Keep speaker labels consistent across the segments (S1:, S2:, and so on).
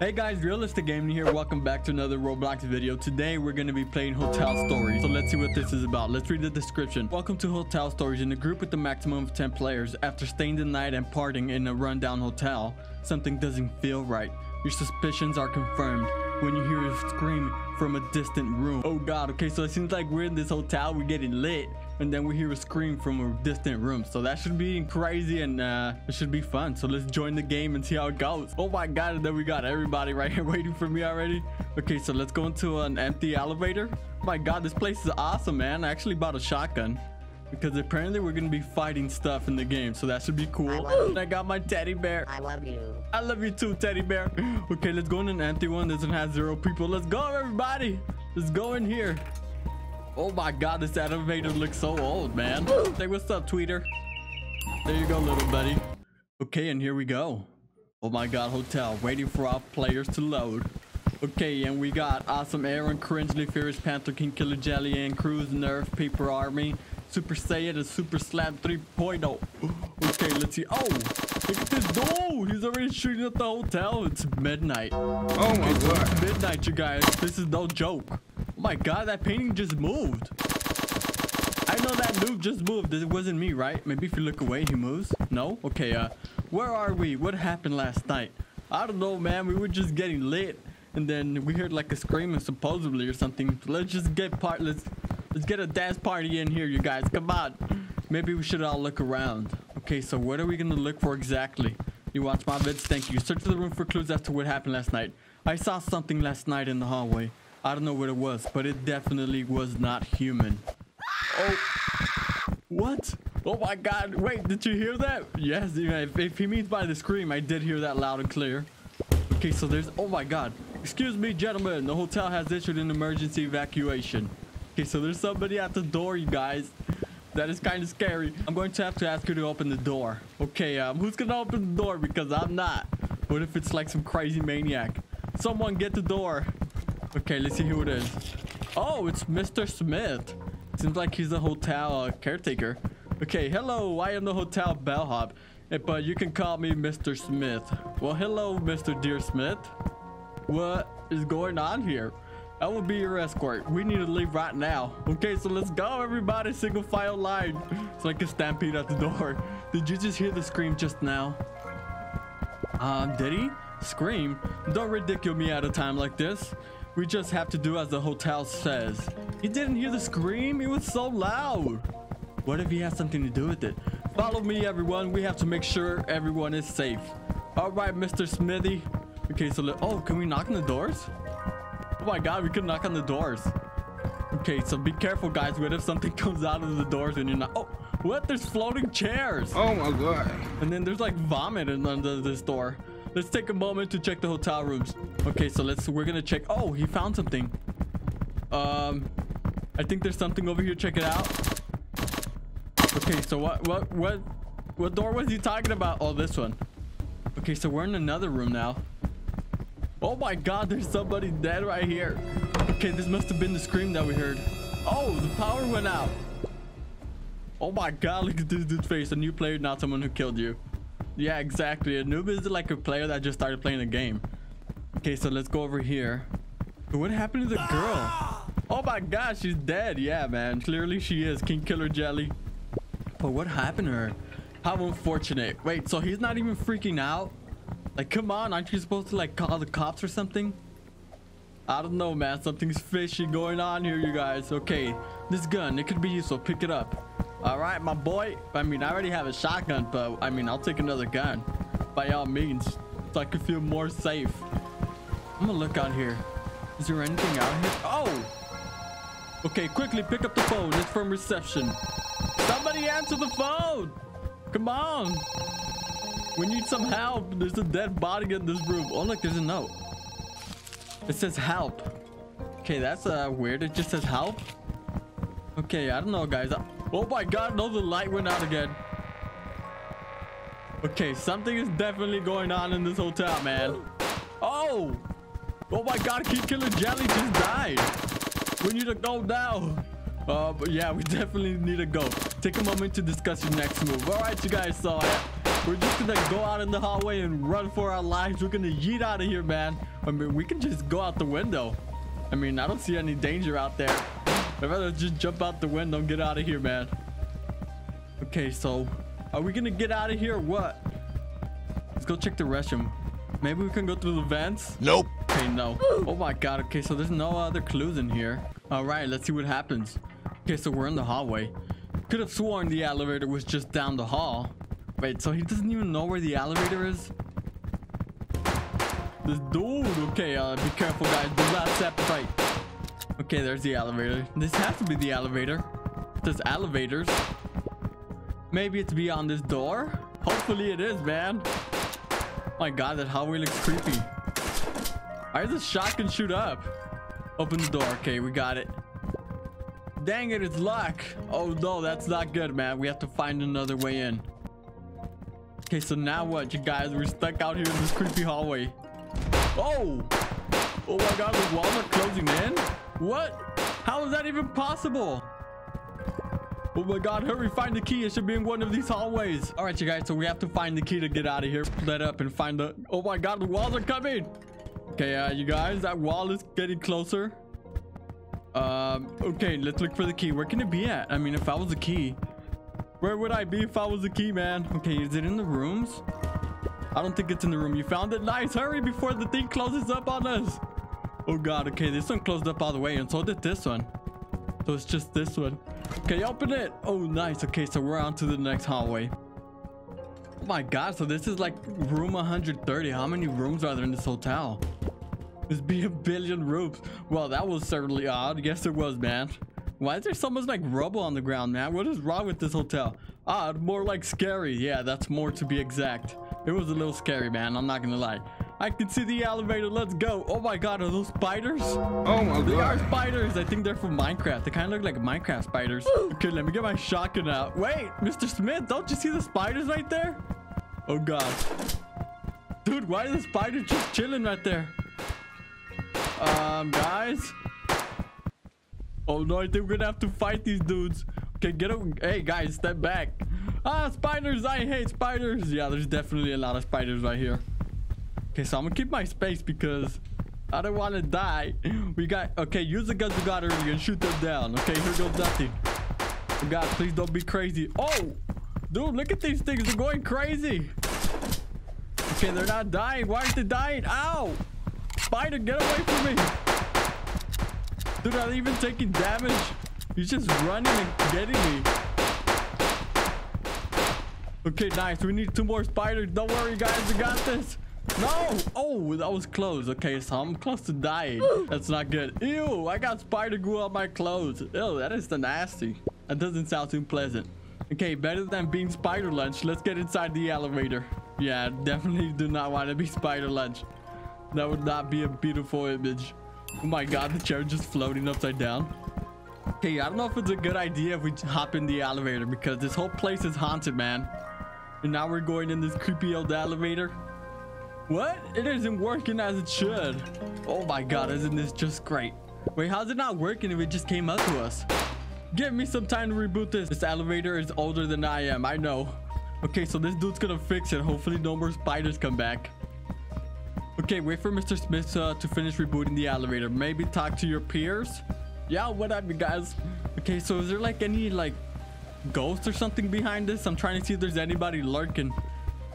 S1: Hey guys, Realistic Gaming here. Welcome back to another Roblox video. Today we're going to be playing Hotel Stories. So let's see what this is about. Let's read the description. Welcome to Hotel Stories. In a group with a maximum of 10 players, after staying the night and partying in a rundown hotel, something doesn't feel right. Your suspicions are confirmed when you hear a scream from a distant room. Oh god, okay, so it seems like we're in this hotel, we're getting lit, and then we hear a scream from a distant room. So that should be crazy and uh, it should be fun. So let's join the game and see how it goes. Oh my god, and then we got everybody right here waiting for me already. Okay, so let's go into an empty elevator. Oh my god, this place is awesome, man. I actually bought a shotgun because apparently we're gonna be fighting stuff in the game so that should be cool I, I, got my teddy bear
S2: i love you
S1: i love you too teddy bear okay let's go in an empty one doesn't have zero people let's go everybody let's go in here oh my god this elevator looks so old man say what's up tweeter there you go little buddy okay and here we go oh my god hotel waiting for our players to load Okay, and we got Awesome Aaron, Cringely, Furious Panther, King Killer Jelly, and Cruz, Nerf, Paper Army, Super Saiyan and Super Slam 3.0. Okay, let's see. Oh, look at this. Oh, he's already shooting at the hotel. It's midnight.
S3: Oh my god.
S1: It's midnight, you guys. This is no joke. Oh my god, that painting just moved. I know that noob just moved. It wasn't me, right? Maybe if you look away, he moves. No? Okay, uh, where are we? What happened last night? I don't know, man. We were just getting lit. And then we heard like a screaming supposedly or something. let's just get part. Let's Let's get a dance party in here, you guys. Come on. Maybe we should all look around. Okay, so what are we going to look for exactly? You watch my vids? Thank you. Search the room for clues as to what happened last night. I saw something last night in the hallway. I don't know what it was, but it definitely was not human. Oh. What? Oh my god. Wait, did you hear that? Yes, if, if he means by the scream, I did hear that loud and clear. Okay, so there's... Oh my god. Excuse me, gentlemen. The hotel has issued an emergency evacuation. Okay, so there's somebody at the door, you guys. That is kind of scary. I'm going to have to ask you to open the door. Okay, um, who's gonna open the door? Because I'm not. What if it's like some crazy maniac? Someone get the door. Okay, let's see who it is. Oh, it's Mr. Smith. Seems like he's a hotel uh, caretaker. Okay, hello, I am the hotel bellhop. Eh, but you can call me Mr. Smith. Well, hello, Mr. Dear Smith. What is going on here? I will be your escort. We need to leave right now. Okay, so let's go, everybody. Single file line. It's like a stampede at the door. Did you just hear the scream just now? Um, did he? Scream? Don't ridicule me at a time like this. We just have to do as the hotel says. He didn't hear the scream? It was so loud. What if he has something to do with it? Follow me, everyone. We have to make sure everyone is safe. All right, Mr. Smithy. Okay, so, let, oh, can we knock on the doors? Oh my god, we could knock on the doors. Okay, so be careful, guys. What if something comes out of the doors and you're not... Oh, what? There's floating chairs.
S3: Oh my god.
S1: And then there's like vomit under this door. Let's take a moment to check the hotel rooms. Okay, so let's... We're gonna check... Oh, he found something. Um, I think there's something over here. Check it out. Okay, so what... What... What... What door was he talking about? Oh, this one. Okay, so we're in another room now. Oh my god, there's somebody dead right here. Okay, this must have been the scream that we heard. Oh, the power went out. Oh my god, look at this dude's face. A new player, not someone who killed you. Yeah, exactly. A noob is like a player that just started playing the game. Okay, so let's go over here. What happened to the girl? Oh my god, she's dead. Yeah, man. Clearly she is. King Killer Jelly. But what happened to her? How unfortunate. Wait, so he's not even freaking out? Like, come on, aren't you supposed to like call the cops or something? I don't know, man. Something's fishy going on here, you guys. Okay, this gun, it could be useful. Pick it up. All right, my boy. I mean, I already have a shotgun, but I mean, I'll take another gun. By all means, so I can feel more safe. I'm gonna look out here. Is there anything out here? Oh! Okay, quickly pick up the phone. It's from reception. Somebody answer the phone! Come on! We need some help. There's a dead body in this room. Oh, look, there's a note. It says help. Okay, that's uh, weird. It just says help. Okay, I don't know, guys. Oh my god, no, the light went out again. Okay, something is definitely going on in this hotel, man. Oh! Oh my god, King Killer Jelly just died. We need to go now. Uh, but yeah, we definitely need to go. Take a moment to discuss your next move. All right, you guys, so... Uh, We're just gonna go out in the hallway and run for our lives. We're gonna yeet out of here, man. I mean, we can just go out the window. I mean, I don't see any danger out there. I'd rather just jump out the window and get out of here, man. Okay, so are we gonna get out of here or what? Let's go check the restroom. Maybe we can go through the vents?
S2: Nope.
S1: Okay, no. Oh my god. Okay, so there's no other clues in here. All right, let's see what happens. Okay, so we're in the hallway. Could have sworn the elevator was just down the hall. Wait, so he doesn't even know where the elevator is? This dude. Okay, uh, be careful, guys. Do not step right. Okay, there's the elevator. This has to be the elevator. There's elevators. Maybe it's beyond this door. Hopefully it is, man. My god, that hallway looks creepy. Why does the shotgun shoot up? Open the door. Okay, we got it. Dang it, it's locked. Oh no, that's not good, man. We have to find another way in. Okay, so now what, you guys? We're stuck out here in this creepy hallway. Oh! Oh my god, the walls are closing in? What? How is that even possible? Oh my god, hurry, find the key. It should be in one of these hallways. All right, you guys, so we have to find the key to get out of here. Let up and find the... Oh my god, the walls are coming. Okay, uh, you guys, that wall is getting closer. Um, okay, let's look for the key. Where can it be at? I mean, if I was the key, where would I be if I was the key, man? Okay, is it in the rooms? I don't think it's in the room. You found it? Nice. Hurry before the thing closes up on us. Oh god, okay, this one closed up all the way, and so did this one. So it's just this one. Okay, open it. Oh, nice. Okay, so we're on to the next hallway. Oh my god, so this is like room 130. How many rooms are there in this hotel? There's be a billion rooms. Well, that was certainly odd. Yes, it was, man. Why is there so much like rubble on the ground, man? What is wrong with this hotel? Odd, more like scary. Yeah, that's more to be exact. It was a little scary, man. I'm not gonna lie. I can see the elevator. Let's go. Oh my god, are those spiders?
S3: Oh my god.
S1: They are spiders. I think they're from Minecraft. They kind of look like Minecraft spiders. Okay, let me get my shotgun out. Wait, Mr. Smith, don't you see the spiders right there? Oh god. Dude, why are the spiders just chilling right there? Um, guys. Oh no, I think we're gonna have to fight these dudes. Okay, get over. Hey guys, step back. Ah, spiders! I hate spiders. Yeah, there's definitely a lot of spiders right here. Okay, so I'm gonna keep my space because I don't want to die. We got okay. Use the guns you got earlier and shoot them down. Okay, here goes nothing. Oh God, please don't be crazy. Oh, dude, look at these things. They're going crazy. Okay, they're not dying. Why aren't they dying? Ow! Spider, get away from me. Dude, are they even taking damage? He's just running and getting me. Okay, nice. We need two more spiders. Don't worry, guys. We got this. No! Oh, that was close. Okay, so I'm close to dying. That's not good. Ew, I got spider glue on my clothes. Ew, that is the nasty. That doesn't sound too pleasant. Okay, better than being spider lunch. Let's get inside the elevator. Yeah, definitely do not want to be spider lunch. That would not be a beautiful image. Oh my god, the chair just floating upside down. Okay, I don't know if it's a good idea if we hop in the elevator because this whole place is haunted, man. And now we're going in this creepy old elevator. What? It isn't working as it should. Oh my god, isn't this just great? Wait, how's it not working if it just came up to us? Give me some time to reboot this. This elevator is older than I am, I know. Okay, so this dude's gonna fix it. Hopefully no more spiders come back. Okay, wait for Mr. Smith uh, to finish rebooting the elevator. Maybe talk to your peers? Yeah, whatever, guys. Okay, so is there like any like ghost or something behind this? I'm trying to see if there's anybody lurking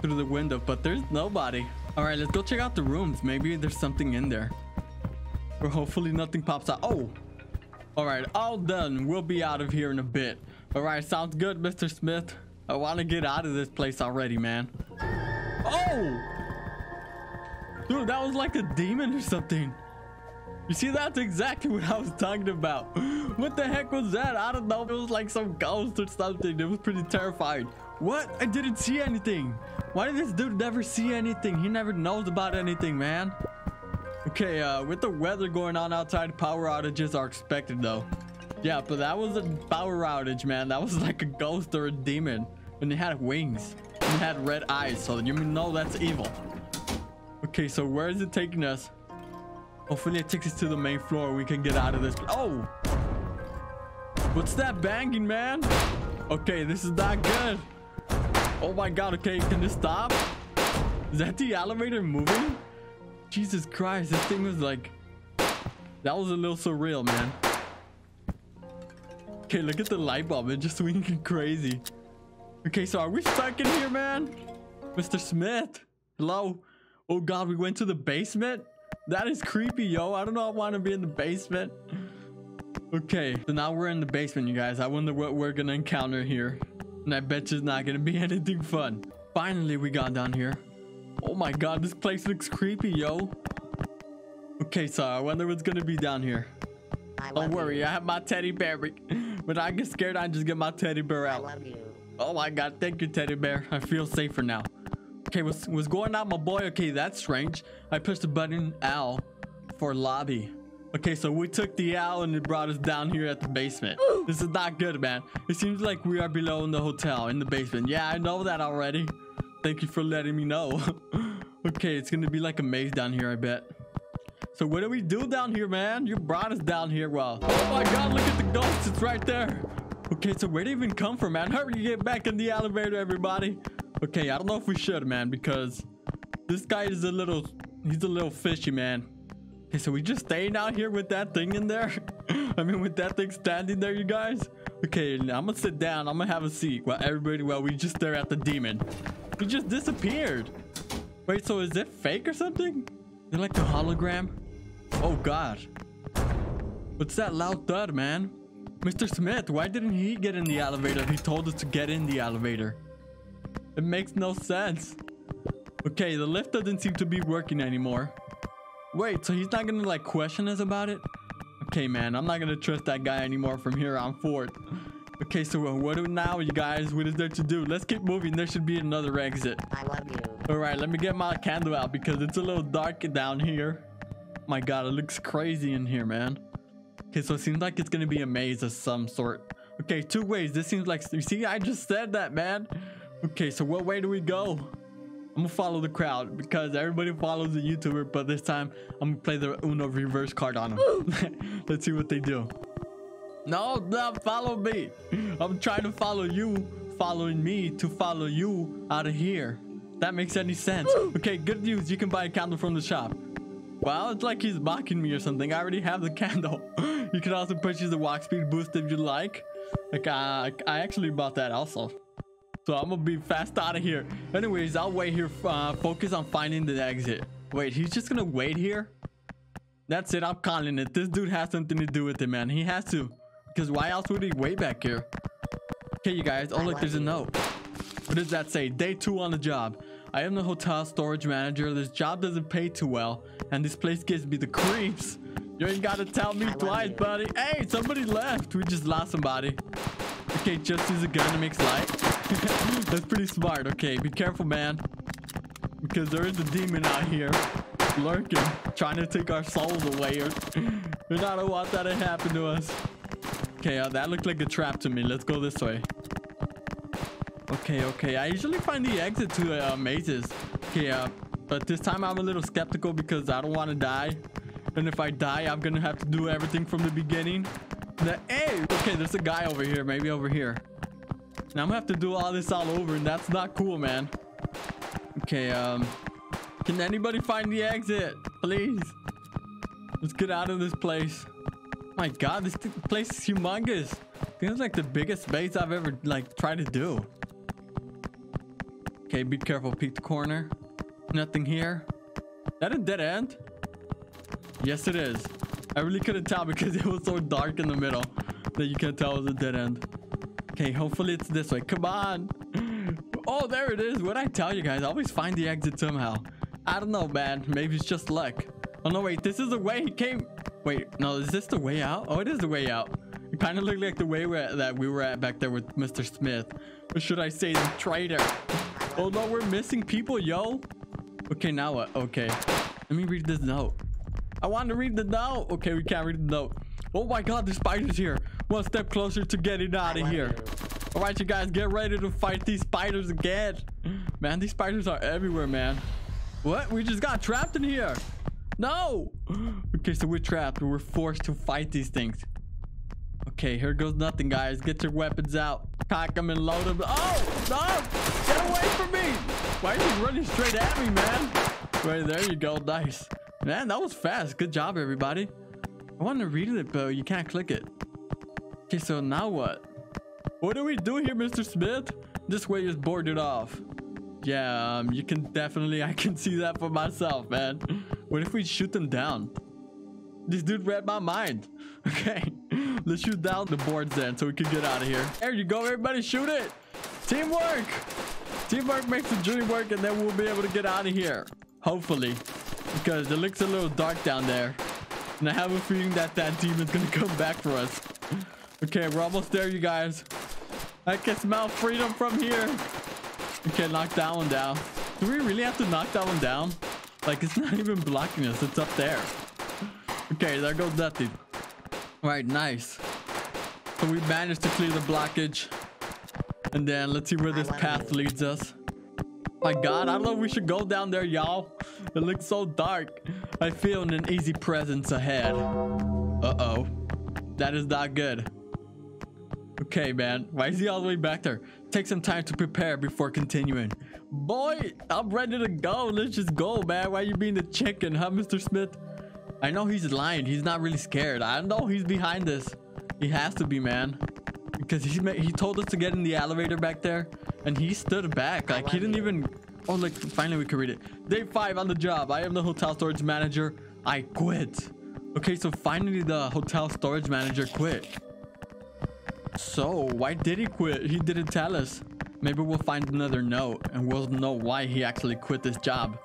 S1: through the window, but there's nobody. All right, let's go check out the rooms. Maybe there's something in there. Or hopefully nothing pops out. Oh, all right, all done. We'll be out of here in a bit. All right, sounds good, Mr. Smith. I want to get out of this place already, man. Oh! Dude, that was like a demon or something. You see, that's exactly what I was talking about. What the heck was that? I don't know. It was like some ghost or something. It was pretty terrifying. What? I didn't see anything. Why did this dude never see anything? He never knows about anything, man. Okay, uh, with the weather going on outside, power outages are expected though. Yeah, but that was a power outage, man. That was like a ghost or a demon. And it had wings. And it had red eyes, so you know that's evil. Okay, so where is it taking us? Hopefully it takes us to the main floor. We can get out of this. Oh! What's that banging, man? Okay, this is not good. Oh my god, okay, can this stop? Is that the elevator moving? Jesus Christ, this thing was like... That was a little surreal, man. Okay, look at the light bulb. It's just swinging crazy. Okay, so are we stuck in here, man? Mr. Smith. Hello? Oh god, we went to the basement? That is creepy, yo. I don't know I want to be in the basement. Okay, so now we're in the basement, you guys. I wonder what we're gonna encounter here. And I bet it's not gonna be anything fun. Finally, we got down here. Oh my god, this place looks creepy, yo. Okay, so I wonder what's gonna be down here.
S2: I
S1: Don't worry,
S2: you.
S1: I have my teddy bear. When I get scared, I just get my teddy bear
S2: I
S1: out.
S2: love you.
S1: Oh my god, thank you, teddy bear. I feel safer now. Okay, what's, what's going on, my boy? Okay, that's strange. I pushed the button L for lobby. Okay, so we took the owl and it brought us down here at the basement. This is not good, man. It seems like we are below in the hotel, in the basement. Yeah, I know that already. Thank you for letting me know. okay, it's gonna be like a maze down here, I bet. So what do we do down here, man? You brought us down here. Well, oh my god, look at the ghost. It's right there. Okay, so where did it even come from, man? Hurry, get back in the elevator, everybody. Okay, I don't know if we should, man, because this guy is a little, he's a little fishy, man. Okay, so we just staying out here with that thing in there? I mean, with that thing standing there, you guys? Okay, I'm gonna sit down. I'm gonna have a seat while everybody, while we just stare at the demon. He just disappeared. Wait, so is it fake or something? Is it like a hologram? Oh, God. What's that loud thud, man? Mr. Smith, why didn't he get in the elevator? He told us to get in the elevator. It makes no sense. Okay, the lift doesn't seem to be working anymore. Wait, so he's not gonna like question us about it? Okay, man, I'm not gonna trust that guy anymore from here on forth. Okay, so uh, what do now, you guys? What is there to do? Let's keep moving. There should be another exit.
S2: I love you.
S1: All right, let me get my candle out because it's a little dark down here. My God, it looks crazy in here, man. Okay, so it seems like it's gonna be a maze of some sort. Okay, two ways. This seems like you see, I just said that, man. Okay, so what way do we go? I'm gonna follow the crowd because everybody follows the YouTuber, but this time I'm gonna play the Uno reverse card on them. Let's see what they do. No, not follow me. I'm trying to follow you, following me to follow you out of here. That makes any sense. Okay, good news. You can buy a candle from the shop. Well, it's like he's mocking me or something. I already have the candle. you can also purchase the walk speed boost if you like. Like, uh, I actually bought that also. So I'm gonna be fast out of here. Anyways, I'll wait here. Uh, focus on finding the exit. Wait, he's just gonna wait here? That's it. I'm calling it. This dude has something to do with it, man. He has to. Because why else would he wait back here? Okay, you guys. Oh, look, there's a note. What does that say? Day two on the job. I am the hotel storage manager. This job doesn't pay too well, and this place gives me the creeps. You ain't gotta tell me twice, buddy. Hey, somebody left. We just lost somebody. Okay, just use a gun to make light. That's pretty smart. Okay, be careful, man. Because there is a demon out here lurking, trying to take our souls away. I don't want that to happen to us. Okay, uh, that looked like a trap to me. Let's go this way. Okay, okay. I usually find the exit to uh, mazes. Okay, uh, but this time I'm a little skeptical because I don't want to die. And if I die, I'm gonna have to do everything from the beginning. The, hey, okay, there's a guy over here. Maybe over here. Now I'm gonna have to do all this all over, and that's not cool, man. Okay, um, can anybody find the exit, please? Let's get out of this place. My God, this place is humongous. This is like the biggest space I've ever like tried to do. Okay, be careful. Peek the corner. Nothing here. That a dead end? Yes, it is. I really couldn't tell because it was so dark in the middle that you can't tell it was a dead end. Okay, hopefully it's this way. Come on. Oh, there it is. What I tell you guys, I always find the exit somehow. I don't know, man. Maybe it's just luck. Oh, no, wait. This is the way he came. Wait, no, is this the way out? Oh, it is the way out. It kind of looked like the way that we were at back there with Mr. Smith. Or should I say the traitor? Oh, no, we're missing people, yo. Okay, now what? Okay. Let me read this note. I want to read the note. Okay, we can't read the note. Oh my god, the spider's here. One step closer to getting out of here. All right, you guys, get ready to fight these spiders again. Man, these spiders are everywhere, man. What? We just got trapped in here. No. Okay, so we're trapped. We're forced to fight these things. Okay, here goes nothing, guys. Get your weapons out. Cock them and load them. Oh, no! Get away from me! Why are you running straight at me, man? Right, there you go. Nice. Man, that was fast. Good job, everybody. I want to read it, but you can't click it. Okay, so now what? What do we do here, Mr. Smith? This way is boarded off. Yeah, um, you can definitely, I can see that for myself, man. What if we shoot them down? This dude read my mind. Okay, let's shoot down the boards then so we can get out of here. There you go, everybody shoot it. Teamwork. Teamwork makes the dream work and then we'll be able to get out of here. Hopefully, because it looks a little dark down there. And I have a feeling that that demon's gonna come back for us. Okay, we're almost there, you guys. I can smell freedom from here. Okay, knock that one down. Do we really have to knock that one down? Like, it's not even blocking us. It's up there. Okay, there goes nothing. All right, nice. So we managed to clear the blockage. And then let's see where this path leads us. My god, I don't know if we should go down there, y'all. It looks so dark. I feel an easy presence ahead. Uh-oh. That is not good. Okay, man. Why is he all the way back there? Take some time to prepare before continuing. Boy, I'm ready to go. Let's just go, man. Why are you being the chicken, huh, Mr. Smith? I know he's lying. He's not really scared. I know he's behind this. He has to be, man. Because he he told us to get in the elevator back there, and he stood back. Like, he didn't even... Oh, like, finally we can read it. Day 5 on the job. I am the hotel storage manager. I quit. Okay, so finally the hotel storage manager quit. So, why did he quit? He didn't tell us. Maybe we'll find another note, and we'll know why he actually quit this job.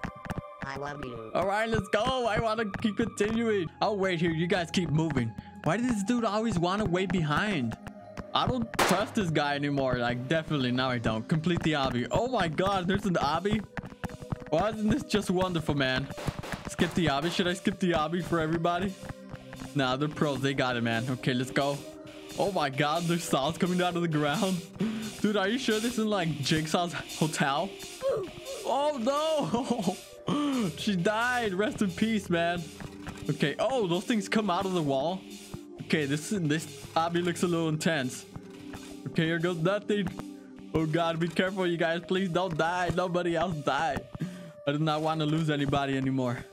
S2: I love you.
S1: All right, let's go. I want to keep continuing. I'll wait here. You guys keep moving. Why does this dude always want to wait behind? I don't trust this guy anymore. Like, definitely. Now I don't. Complete the obby. Oh my god, there's an obby? Why isn't this just wonderful, man? Skip the obby. Should I skip the obby for everybody? Nah, they're pros. They got it, man. Okay, let's go. Oh my god, there's saws coming out of the ground. Dude, are you sure this is like Jigsaw's hotel? Oh no! she died. Rest in peace, man. Okay. Oh, those things come out of the wall. Okay, this this obby looks a little intense. Okay, here goes nothing. Oh god, be careful, you guys. Please don't die. Nobody else die. I do not want to lose anybody anymore.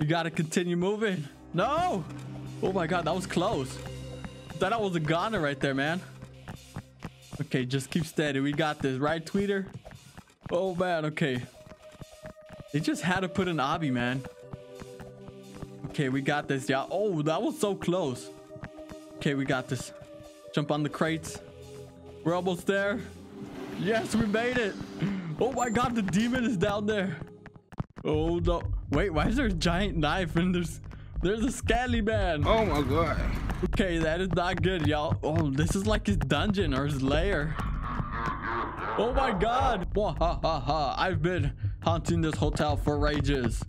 S1: You gotta continue moving. No! Oh my god, that was close. I was a goner right there, man. Okay, just keep steady. We got this, right, Tweeter? Oh man, okay. They just had to put an obby, man. Okay, we got this, y'all. Oh, that was so close. Okay, we got this. Jump on the crates. We're almost there. Yes, we made it. Oh my god, the demon is down there. Oh no. Wait, why is there a giant knife and there's there's a scaly man?
S3: Oh my god.
S1: Okay, that is not good, y'all. Oh, this is like his dungeon or his lair. Oh my god. Wah, ha, ha, ha. I've been haunting this hotel for ages.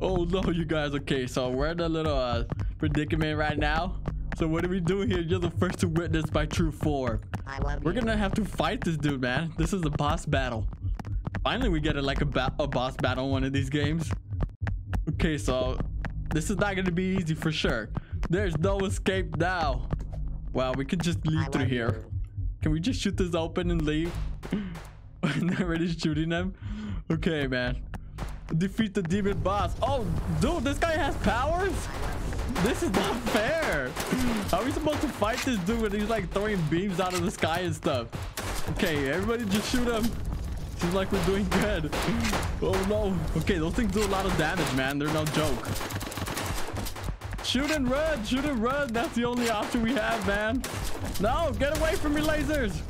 S1: Oh no, you guys. Okay, so we're in a little uh, predicament right now. So what are we doing here? You're the first to witness my true form. We're
S2: you.
S1: gonna have to fight this dude, man. This is a boss battle. Finally, we get it like a, ba a boss battle in one of these games. Okay, so this is not gonna be easy for sure. There's no escape now. Wow, we can just leave
S2: I
S1: through here.
S2: you.
S1: Can we just shoot this open and leave? Not really shooting them? Okay, man. Defeat the demon boss. Oh, dude, this guy has powers? This is not fair. How are we supposed to fight this dude when he's like throwing beams out of the sky and stuff? Okay, everybody just shoot him. Seems like we're doing good. Oh no. Okay, those things do a lot of damage, man. They're no joke. Shoot and run. Shoot and run. That's the only option we have, man. No, get away from me, lasers.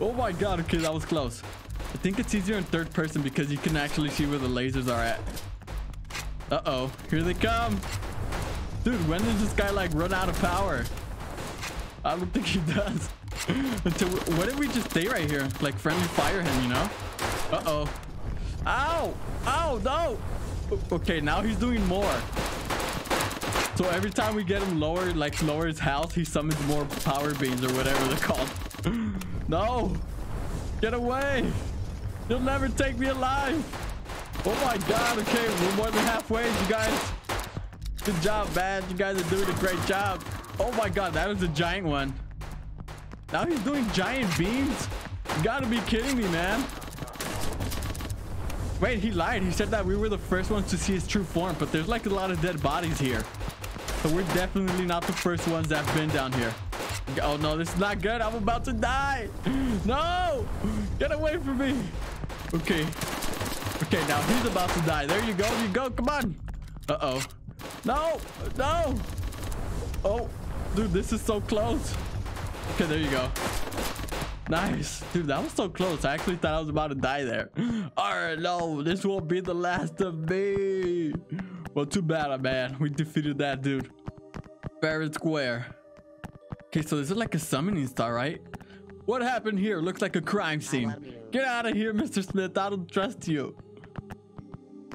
S1: Oh my god. Okay, that was close. I think it's easier in third person because you can actually see where the lasers are at. Uh-oh. Here they come. Dude, when does this guy like run out of power? I don't think he does. Until what if we just stay right here? Like friendly fire him, you know? Uh-oh. Ow! Ow, no! Okay, now he's doing more. So every time we get him lower, like lower his health, he summons more power beams or whatever they're called. no! Get away! You'll never take me alive! Oh my god, okay, we're more than halfway, you guys. Good job, man. You guys are doing a great job. Oh my god, that was a giant one. Now he's doing giant beams? You gotta be kidding me, man. Wait, he lied. He said that we were the first ones to see his true form, but there's like a lot of dead bodies here. So we're definitely not the first ones that have been down here. Oh no, this is not good. I'm about to die. No! Get away from me. Okay. Okay, now he's about to die. There you go. You go. Come on. Uh-oh. No! No! Oh, dude, this is so close. Okay, there you go. Nice. Dude, that was so close. I actually thought I was about to die there. All right, no, this won't be the last of me. Well, too bad, man. We defeated that dude. Barrett Square. Okay, so this is like a summoning star, right? What happened here? Looks like a crime scene. Get out of here, Mr. Smith. I don't trust you.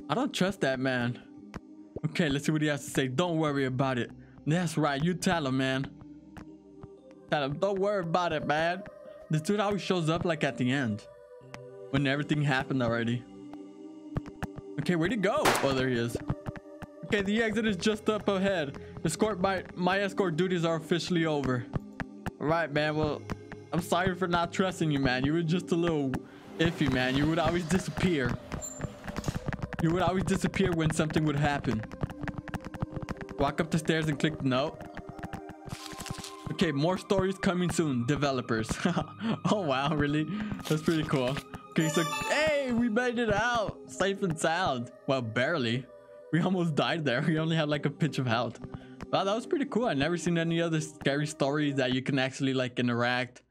S1: I don't trust that man. Okay, let's see what he has to say. Don't worry about it. That's right. You tell him, man. Tell him, don't worry about it, man. This dude always shows up like at the end. When everything happened already. Okay, where'd he go? Oh, there he is. Okay, the exit is just up ahead. Escort my, my escort duties are officially over. All right, man. Well, I'm sorry for not trusting you, man. You were just a little iffy, man. You would always disappear. You would always disappear when something would happen. Walk up the stairs and click no. Okay, more stories coming soon. Developers. oh, wow. Really? That's pretty cool. Okay, so, hey, we made it out. Safe and sound. Well, barely. We almost died there. We only had like a pinch of health. Wow, that was pretty cool. i never seen any other scary stories that you can actually like interact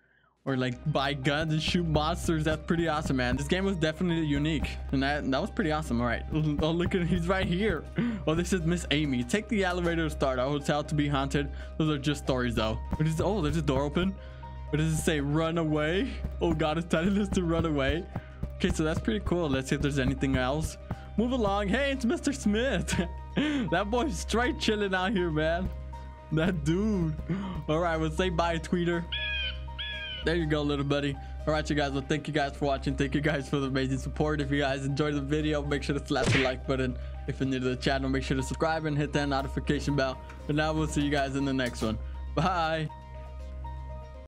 S1: or like buy guns and shoot monsters. That's pretty awesome, man. This game was definitely unique and that, that was pretty awesome. All right. Oh, look at he's right here. Oh, this is Miss Amy. Take the elevator to start. Our hotel to be haunted. Those are just stories though. What is, oh, there's a door open. What does it say? Run away. Oh God, it's telling us to run away. Okay, so that's pretty cool. Let's see if there's anything else. Move along. Hey, it's Mr. Smith. that boy's straight chilling out here, man. That dude. All right, well, say bye, tweeter. There you go, little buddy. All right, you guys. Well, thank you guys for watching. Thank you guys for the amazing support. If you guys enjoyed the video, make sure to slap the like button. If you're new to the channel, make sure to subscribe and hit that notification bell. And now we'll see you guys in the next one. Bye.